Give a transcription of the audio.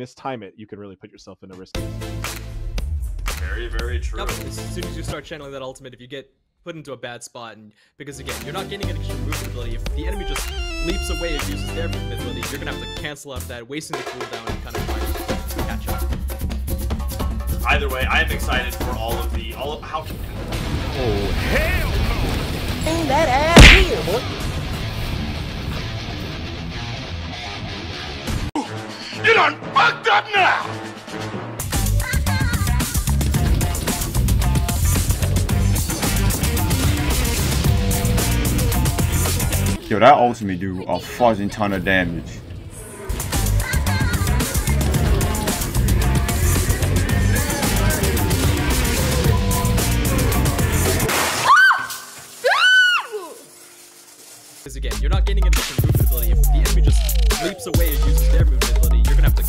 mistime it, you can really put yourself in a risk. Very, very true. Yep, as soon as you start channeling that ultimate, if you get put into a bad spot, and because again, you're not gaining any extra movement ability. If the enemy just leaps away and uses their movement ability, you're gonna have to cancel out that, wasting the cooldown and kind of trying to catch up. Either way, I am excited for all of the all of how. Oh, done fucked up now! Yo, that ultimate do a fucking ton of damage. Because again, you're not gaining an additional movement ability. If the enemy just leaps away and uses their movement ability, you're gonna have to